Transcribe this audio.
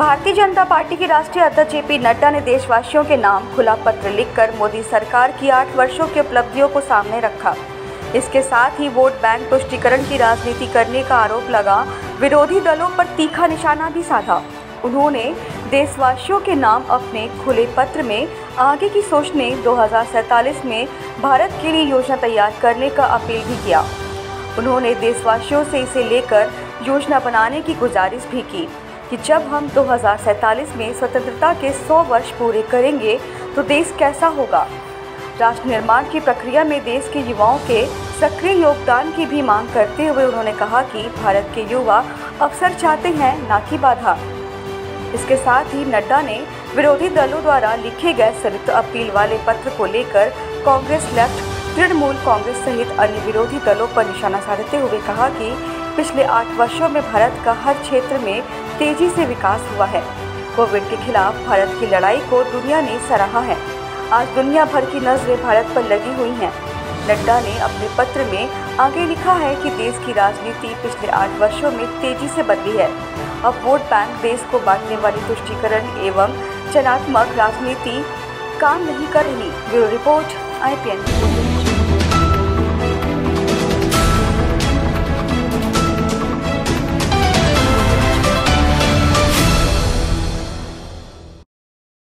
Bharatiya Janata party के राष्ट्रीय अध्यक्ष जेपी नड्डा ने देशवासियों के नाम खुला पत्र लिखकर मोदी सरकार की आठ वर्षों की उपलब्धियों को सामने रखा। इसके साथ ही वोट बैंक तुष्टिकरण की राजनीति करने का आरोप लगा, विरोधी दलों पर तीखा निशाना भी साधा। उन्होंने देशवासियों के नाम अपने खुले पत्र में आगे की सोचने दो हज़ार सैंतालीस में भारत के लिए योजना तैयार करने का अपील भी किया। उन्होंने देशवासियों से इसे लेकर योजना बनाने की गुजारिश भी की। कि जब हम दो में स्वतंत्रता के 100 वर्ष पूरे करेंगे तो देश कैसा होगा? राष्ट्र निर्माण की प्रक्रिया में देश के युवाओं के सक्रिय योगदान की भी मांग करते हुए उन्होंने कहा कि भारत के युवा अवसर चाहते हैं, न कि बाधा। इसके साथ ही नड्डा ने विरोधी दलों द्वारा लिखे गए संयुक्त अपील वाले पत्र को लेकर कांग्रेस लेफ़्ट, तृणमूल कांग्रेस सहित अन्य विरोधी दलों पर निशाना साधते हुए कहा कि पिछले आठ वर्षों में भारत का हर क्षेत्र में तेज़ी से विकास हुआ है। कोविड के खिलाफ भारत की लड़ाई को दुनिया ने सराहा है। आज दुनिया भर की नज़रें भारत पर लगी हुई हैं। नड्डा ने अपने पत्र में आगे लिखा है कि देश की राजनीति पिछले आठ वर्षों में तेज़ी से बदली है। अब वोट बैंक देश को बांटने वाली तुष्टिकरण एवं चनात्मक राजनीति काम नहीं कर रही। ब्यूरो रिपोर्ट आई